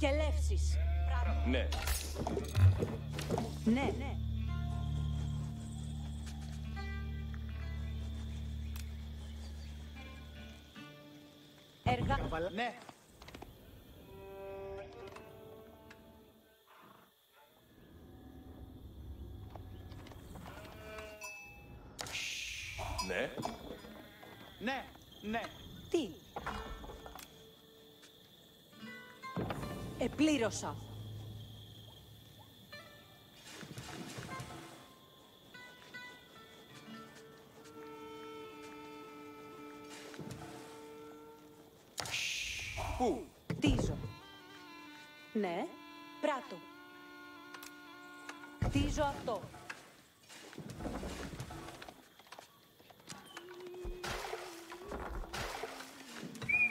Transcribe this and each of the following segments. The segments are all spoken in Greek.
Και λεύσεις. Ναι. Ναι, ναι. Έργα. Ναι. Ναι. Ναι. Ναι. Επλήρωσα. Πού; Κτίζω. Ναι, πράτο. Κτίζω αυτό.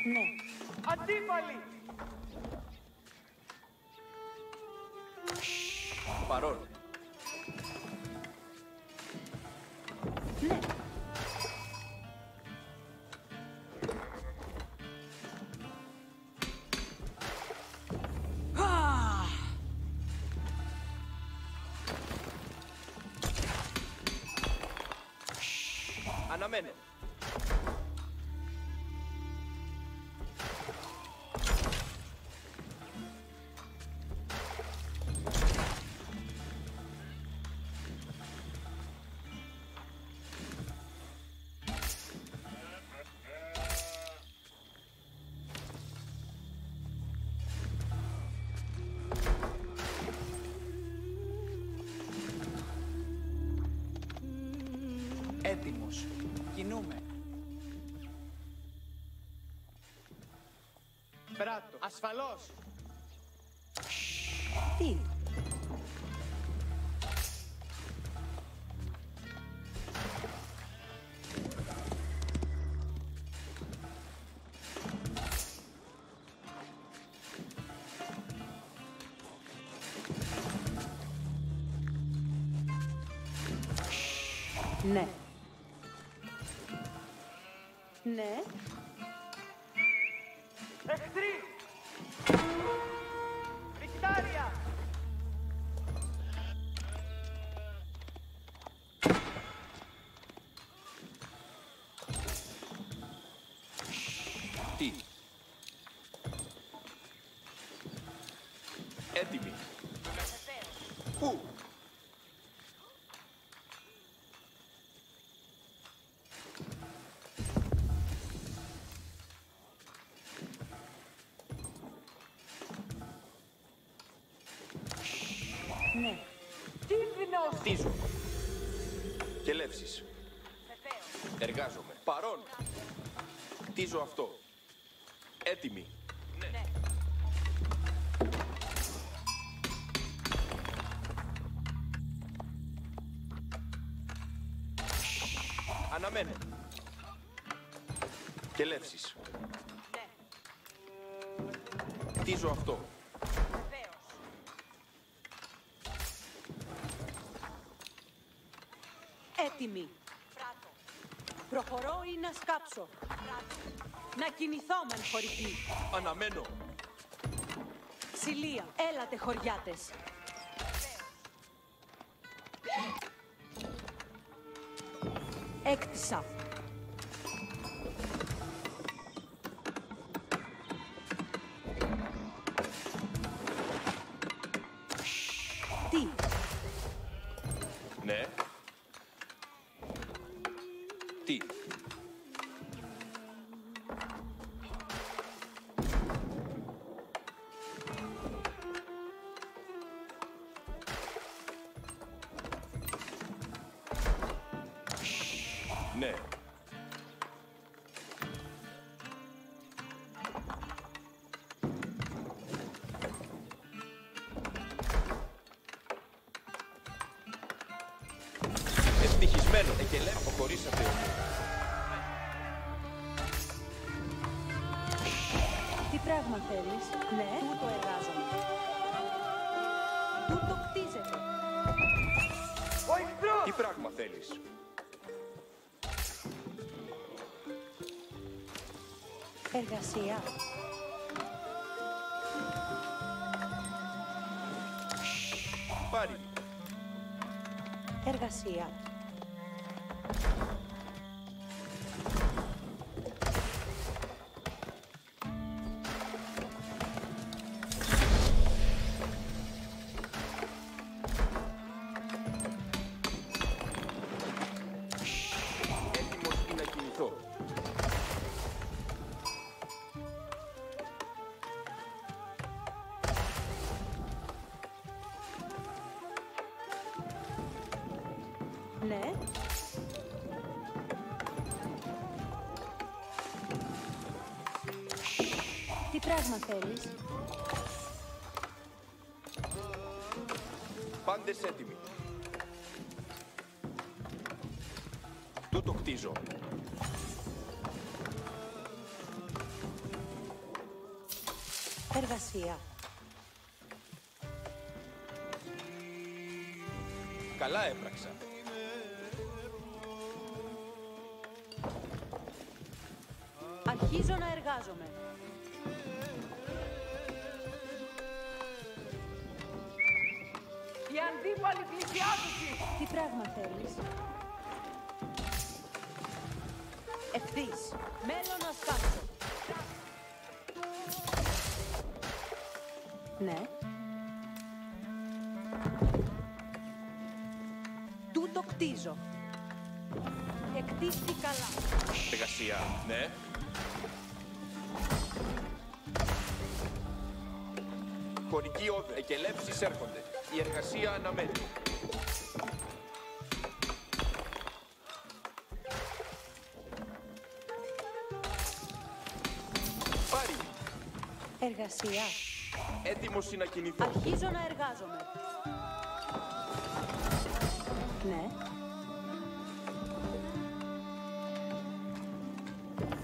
Ναι, Αντίπαλοι. Παρόν. Έτοιμος. Κινούμε. Πράτο. Ασφαλώς. Τι; Ναι. Κίνδυνος. Χτίζω. Και λεύσεις. Εργάζομαι. Παρόν. Χτίζω αυτό. Έτοιμοι. Ναι. Αναμένω. Και λεύσεις. Χτίζω αυτό. Έτοιμη. Προχωρώ ή να σκάψω. Να κινηθώ μεν χωρική. Αναμένω. Ξυλία. Έλατε χωριάτες. Έκτισα. desgraciado. Pari. Desgraciado. Πάντες έτοιμοι. Τούτο κτίζω. Εργασία. Καλά έπραξα. Αρχίζω να εργάζομαι. Πράγμα θέλεις. Ευθύς. Μέλλον να σκάψω. Ναι. Τούτο κτίζω. Εκτίστη καλά. Εργασία. Ναι. Χωρική όδο. Εκελεύσεις έρχονται. Η εργασία αναμένει. Εργασία. Έτοιμος να κινηθώ. Αρχίζω να εργάζομαι. Ναι.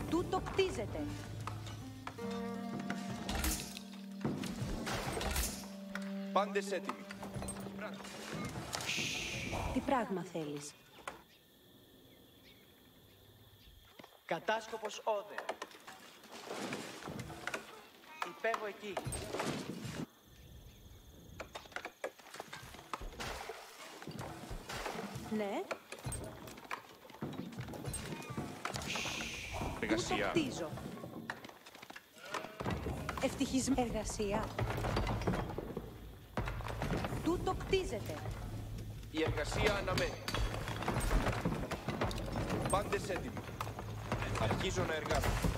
Τούτο κτίζεται. Πάντες έτοιμοι. Τι πράγμα θέλεις; Κατάσκοπος Όδε. Υπέβω εκεί. Ναι. Τούτο Εργασία. κτίζω. Ευτυχισμένη εργασία. Τούτο κτίζεται. Η εργασία αναμένει. Πάντες έτοιμοι. Αρχίζω να εργάζομαι.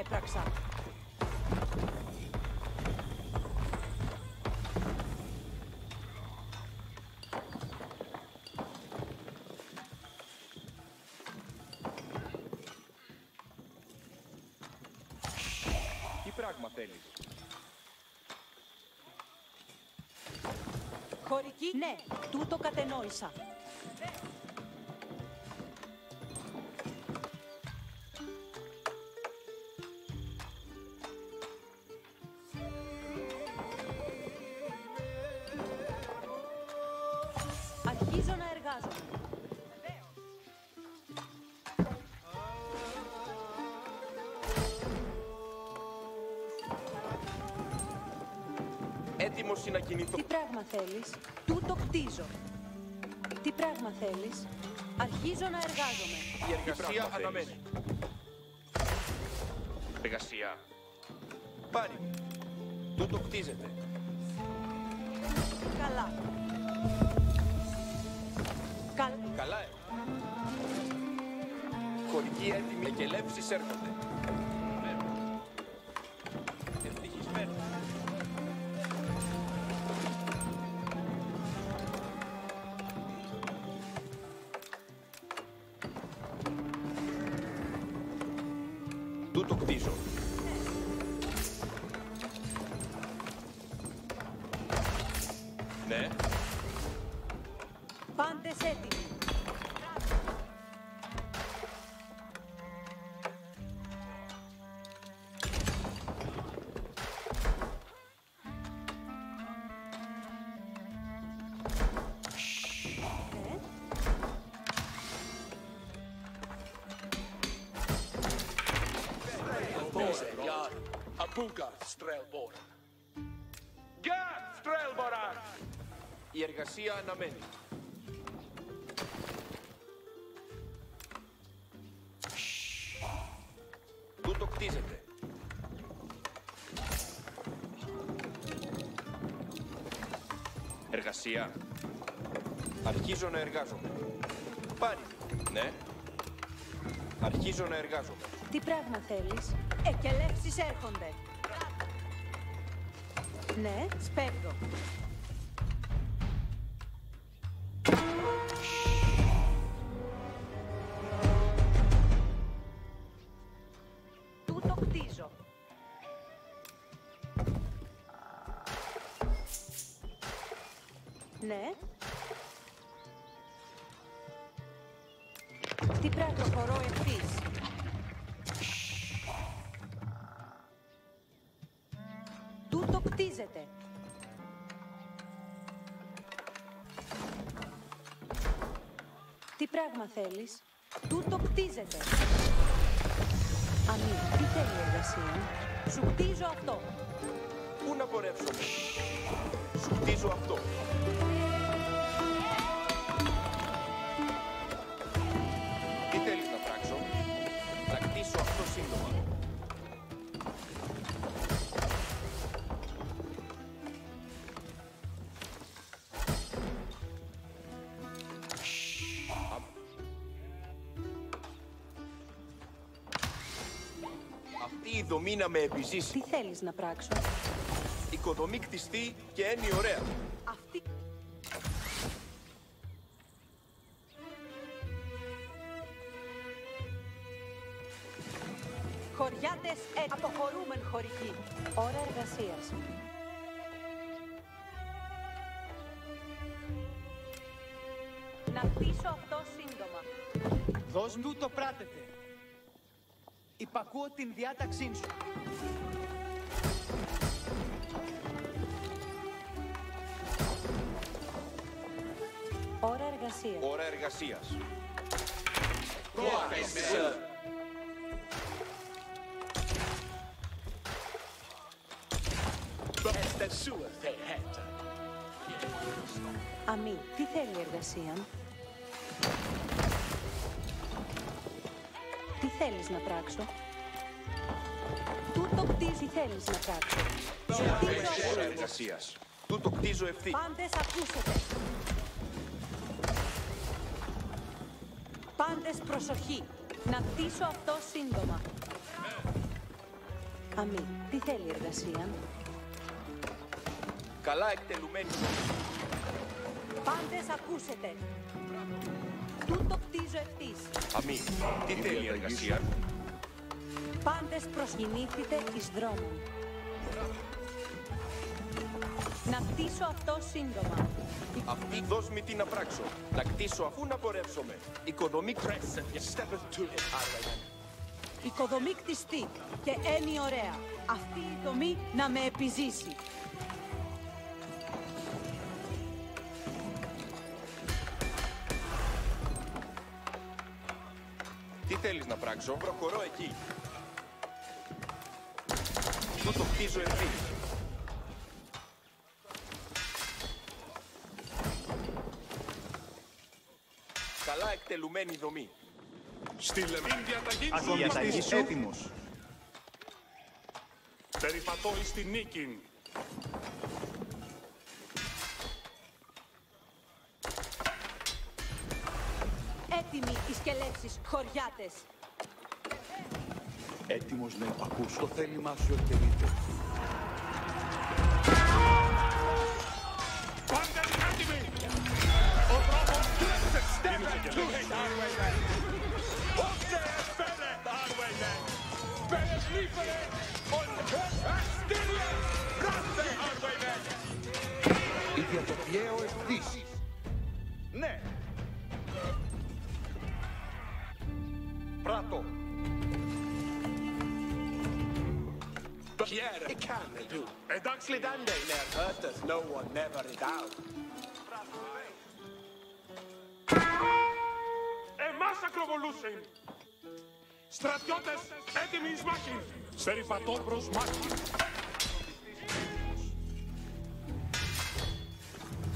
Έπραξα. τι πράγμα θέλεις; Χωρική, ναι, τούτο κατενόησα. Θέλεις. Τούτο κτίζω. Τι πράγμα θέλεις. Αρχίζω να εργάζομαι. Η εργασία αναμένει. Εργασία. Πάρει. Τούτο κτίζεται. Καλά. Καλά. Καλά ε. Χωρική έτοιμη. Εκελεύσεις έρχονται. Μπούγκα Στρέλμπορ. Γκάτ Στρέλμποραν! Η εργασία αναμένει. Τούτο κτίζεται. Εργασία. Αρχίζω να εργάζομαι. Πάρει. Ναι. Αρχίζω να εργάζομαι. Τι πράγμα θέλεις; Εκελεύσεις έρχονται. Ναι, σπέβδω. Τούτο κτίζω. Ναι. Τι πράγμα προχωρώ ευθύς; Τούτο κτίζεται. Τι πράγμα θέλεις; Τούτο κτίζεται. Αμή, τι θέλει η εργασία; Σου κτίζω αυτό. Πού να πορεύσομαι. Σου κτίζω αυτό. Δομή να με επιζήσει. Τι θέλεις να πράξω; Οικοδομή κτιστή και έννοια ωραία. Αυτή... Χωριάτες ε, αποχωρούμεν χωρική. Ώρα εργασίας. Να πείσω αυτό σύντομα. Δώσ' τούτο πράτετε. Υπακούω την διάταξή σου. Ώρα εργασίας. Ώρα εργασίας. Bästa så det heter. Αμή, τι θέλει η εργασία. Τι θέλεις να πράξω; Τούτο κτίζει τι θέλεις να πράξω. Σου κτίζω Ώρα αυτό. εργασίας. Τούτο κτίζω ευθύ. Πάντες ακούσετε. Πάντες προσοχή. Να κτίσω αυτό σύντομα. Αμή, τι θέλει η εργασία; Καλά εκτελουμένη. Πάντες ακούσετε. Τούτο κτίζω ευθύς. Αμή. Τι θέλει η εργασία; Πάντες προσκυνήθητε εις δρόμων. Να κτίσω αυτό σύντομα. Αυτή δώσ' μη τι να πράξω. Να κτίσω αφού να πορεύσομαι. Οικοδομή κρέσσε. Steppen to it, arbeiden. Οικοδομή κτιστή και ένι ωραία. Αυτή η δομή να με επιζήσει. Τι θέλεις να πράξω; Προχωρώ εκεί. Τούτο κτίζω ευθύ. Καλά εκτελουμένη δομή. Στείλε με. Ας διαταγή σου. Έτοιμος. Περιπατώ εις την νίκη. Έτοιμοι οι σκελέξεις, χωριάτες. Έτοιμος να υπακούσω. Το θέλημά σου εκτελείται. Πάντα έτοιμοι. Ο δρόμος κρέψε. Steppen to it, arbeiden. Ώστε εσπέρε, arbeiden. Spänn liefere und stille Rasse, arbeiden. Η διατοπιαίο ευθύς. Ναι. Πράτο. Pierre, ik kan det du. Εντάξει. Glidande när hörtes no one never it out. Εμάς ακροβολούσαν. Στρατιώτες έτοιμοι εις μάχη. Στεριπατό προς μάχη.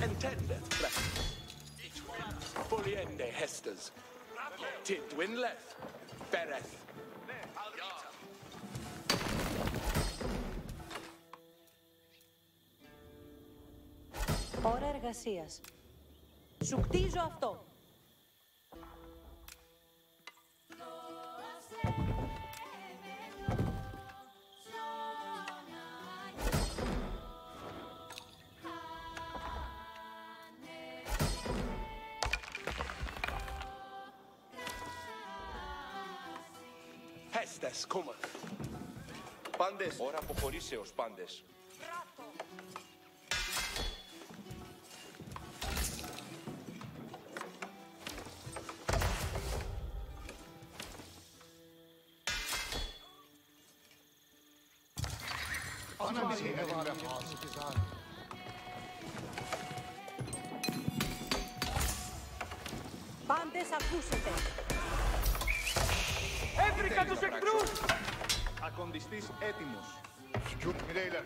Entendeth, Flex. Foliende Hestes. Tidwinleth. Bereth. Ώρα εργασίας. Σου κτίζω αυτό. Hestes cometh. Πάντες, ώρα αποχωρήσεως πάντες. Πάντες ακούσετε. Έβρικα τους εχθρούς! Ακοντιστής έτοιμος. Σκιουτ Μιρέιλερ.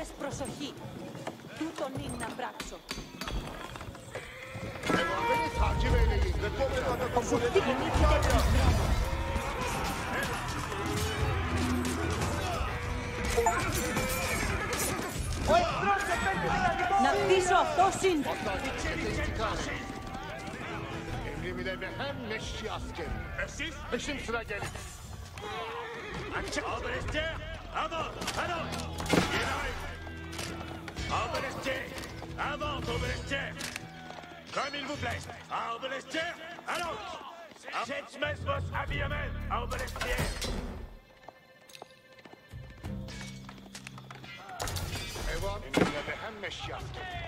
Πάντες προσοχή. Τούτον είναι να πράξω. Beni takip eyleyin. Κινήθητε τους δρόμους. Να κτίσω αυτό σύντομα. Emrimine ve hem meşçi askeri. Εσείς, Peşim sıra gelin. Alberester, avant, allons Giraille Alberester, avant, Alberester Comme il vous plaît Alberester, allons Setmez vos habillement, Alberester Evan emrimine ve hem meşçi askeri.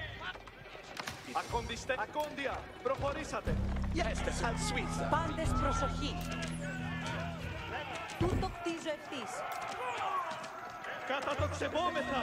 Ακοντιστε. Ακόντια. Προχωρήσατε. Hestes al Suiza. Πάντες προσοχή. Τούτο κτίζω ευθύς. Κατά το ξεβόμεθα.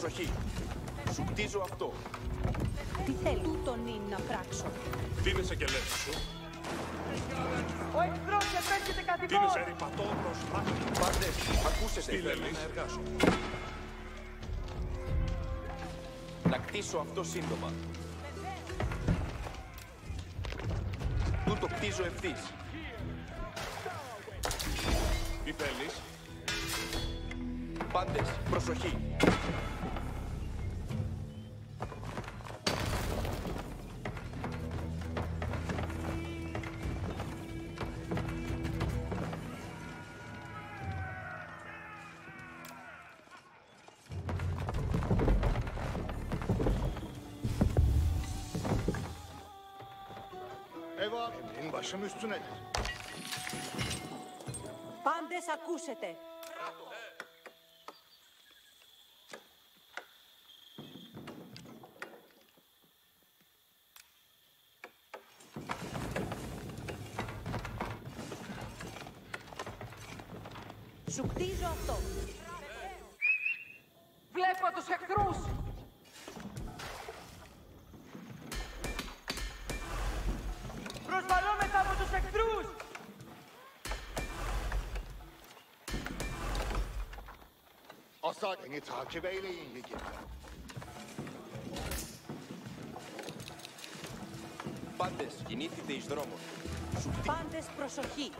προσοχή. Σου κτίζω αυτό. Τι θέλεις; Τούτον είναι να πράξω. Δίνεσαι και λες σου Ο εχθρός επέρχεται κατ' Δίνεσαι ημών. ρηπατό προς μάχη Πάντες, ακούσετε. Τι λες να εργάσω Να κτίσω αυτό σύντομα. Τούτο κτίζω ευθύς. Τι θέλεις; Πάντες, προσοχή. Başım üstünedir. Πάντες ακούσετε. Asad beni takip. Πάντες, κινήθητε εις δρόμο. Πάντες, προσοχή.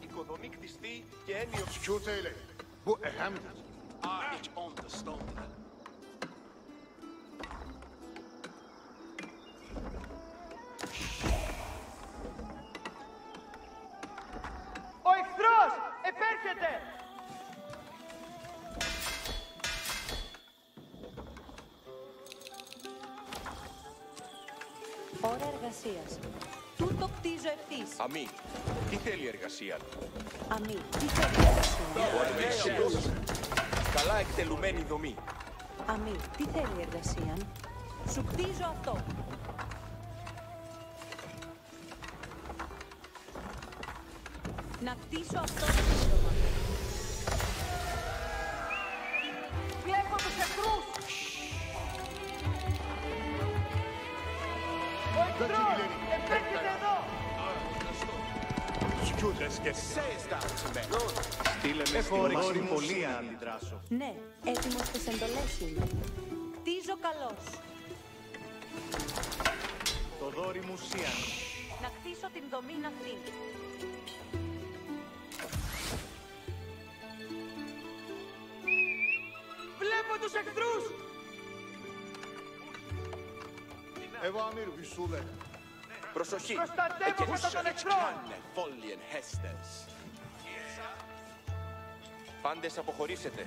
Οικοδομή κτιστή και ένιο... Σκιούτε, λέει. Που εχέμπτες. Α, it's on. Θέλει η εργασία. Αμή. Τι θέλει εργασία. Ορμησίες. Καλά εκτελουμένη δομή. Αμή. Τι θέλει εργασία; Σου κτίζω αυτό. Να κτίσω αυτό το σύντομα. Βλέπω τους εχθρούς! Ο εχθρός επέρχεται εδώ! Sükut. Sägs det till mig. Στείλε με στην όρεξη πολύ να αντιδράσω. Ναι, έτοιμος στις εντολές είμαι. Κτίζω καλώς. Το δόρι μου Σίαν. Να κτίσω την δομή αυτή. Βλέπω τους εχθρούς! Evamir Hüsul edin. Προσοχή. Προστατεύω κατά των εχθρών! Kanne foljen hästens. Πάντες αποχωρήσετε.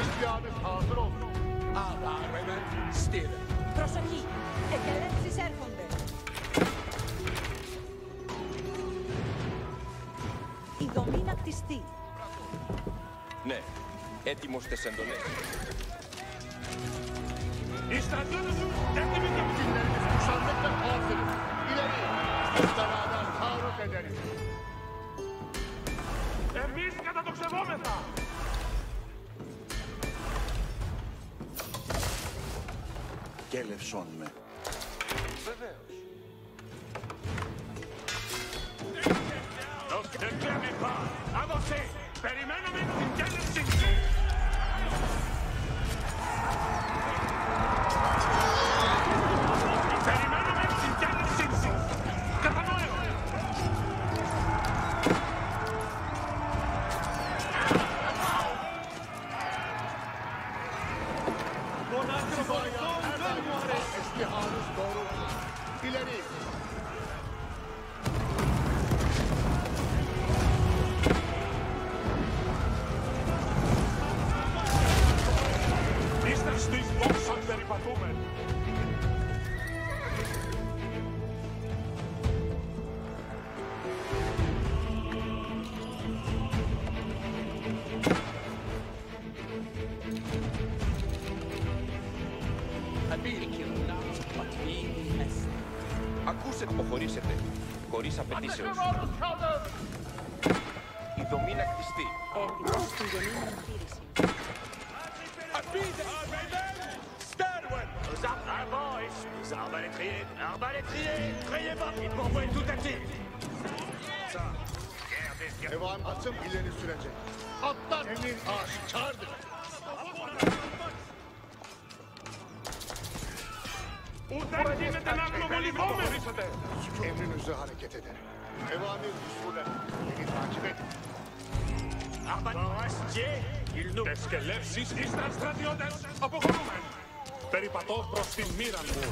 Eşkıyanız hazır olsun. Alla argument stilla. Προσοχή! Εκελεύσεις έρχονται. Η δομή να κτιστεί. Ναι. Έτοιμος στις εντολές. Οι στρατιώτες σου έτοιμοι και Dinleriniz kuşandık ve hazırız. İleri. Hep beraber taarruz ederiz. εμείς κατατοξευόμεθα. Κέλευσον με. χωρίς απαιτήσεως. Η δομή να κτιστεί. Devam atım ileri sürecek. Atlar emir aşikardır. Ούτε γίνεται να γνωμολυθούμε! Emrinizle hareket ederim. Evamir Hüsul edin. Beni takip edin. Αρμπανιές! Και! Il nous... Εσκελεύσεις ήσταν στρατιώτες! Αποχωρούμε! Περιπατώ προς την μοίρα μου.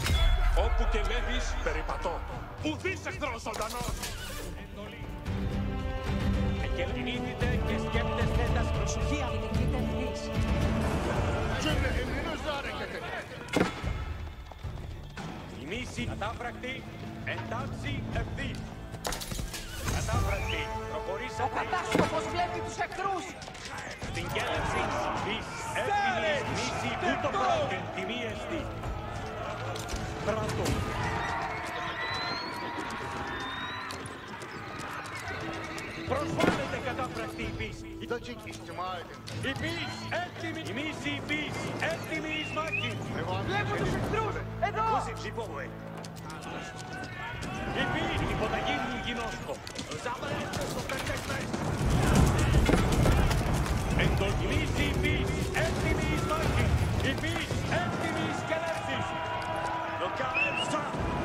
Όπου και λέβεις, περιπατώ. Ουδής εχθρός ζωντανός. Εκκινήθητε και σκέπτεστε τα Προσοχή, αμυντική τεχνής. Μίση κατάφρακτη, εντάξει ευθύ. Κατάφρακτη, προχωρήσατε. Κατάσκοπος βλέπει τους εχθρούς. Στην κέλευση της εύθυνης μίση τούτο πρώτην τιμή εστί. Στράτο. υπείς. Υπείς, έτοιμοι. Εμείς οι υπείς, έτοιμοι οι σμάκοι. Βλέπω τους εχθρούς, εδώ. Così si può. Υπείς, υποταγή μου γινώσκο. Ζαμπαρέστε στο πεντεκμές. Εμείς οι υπείς, έτοιμοι οι σμάκοι. Υπείς, έτοιμοι οι σκελέψεις. Το κάμερ.